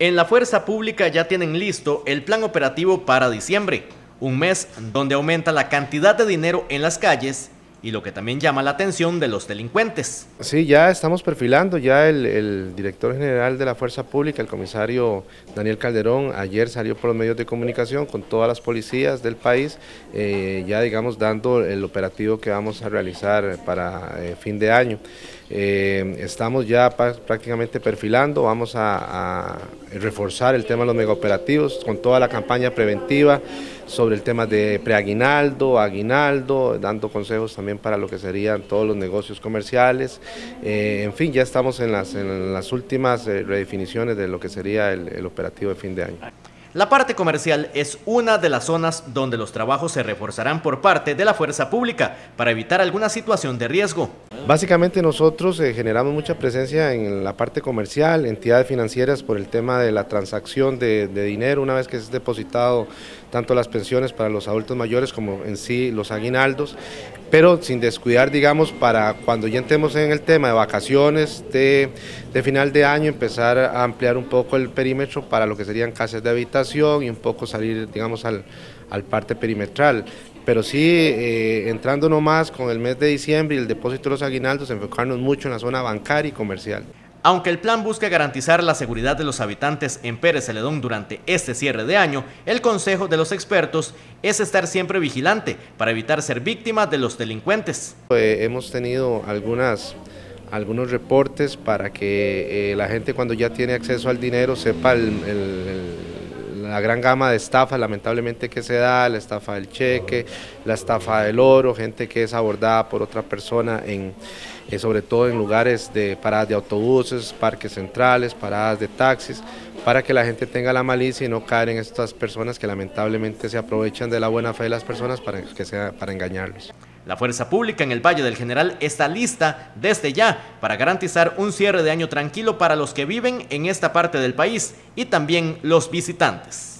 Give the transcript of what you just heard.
En la fuerza pública ya tienen listo el plan operativo para diciembre, un mes donde aumenta la cantidad de dinero en las calles y lo que también llama la atención de los delincuentes. Sí, ya estamos perfilando, ya el, director general de la Fuerza Pública, el comisario Daniel Calderón, ayer salió por los medios de comunicación con todas las policías del país, eh, ya digamos dando el operativo que vamos a realizar para eh, fin de año. Eh, estamos ya prácticamente perfilando, vamos a, reforzar el tema de los megaoperativos con toda la campaña preventiva sobre el tema de preaguinaldo, aguinaldo, dando consejos también para lo que serían todos los negocios comerciales. Eh, en fin, ya estamos en las, en las últimas eh, redefiniciones de lo que sería el operativo de fin de año. La parte comercial es una de las zonas donde los trabajos se reforzarán por parte de la fuerza pública para evitar alguna situación de riesgo. Básicamente nosotros eh, generamos mucha presencia en la parte comercial, entidades financieras por el tema de la transacción de, de dinero una vez que es depositado tanto las pensiones para los adultos mayores como en sí los aguinaldos pero sin descuidar, digamos, para cuando ya entremos en el tema de vacaciones de, final de año, empezar a ampliar un poco el perímetro para lo que serían casas de habitación y un poco salir, digamos, al, parte perimetral. Pero sí, eh, entrando nomás con el mes de diciembre y el depósito de los aguinaldos, enfocarnos mucho en la zona bancaria y comercial. Aunque el plan busca garantizar la seguridad de los habitantes en Pérez Celedón durante este cierre de año, el consejo de los expertos es estar siempre vigilante para evitar ser víctima de los delincuentes. Eh, hemos tenido algunas algunos reportes para que eh, la gente cuando ya tiene acceso al dinero sepa la gran gama de estafas lamentablemente que se da, la estafa del cheque, la estafa del oro, gente que es abordada por otra persona en eh, sobre todo en lugares de paradas de autobuses, parques centrales, paradas de taxis, para que la gente tenga la malicia y no caer en estas personas que lamentablemente se aprovechan de la buena fe de las personas para, que sea, para engañarlos. La fuerza pública en el Valle del General está lista desde ya para garantizar un cierre de año tranquilo para los que viven en esta parte del país y también los visitantes.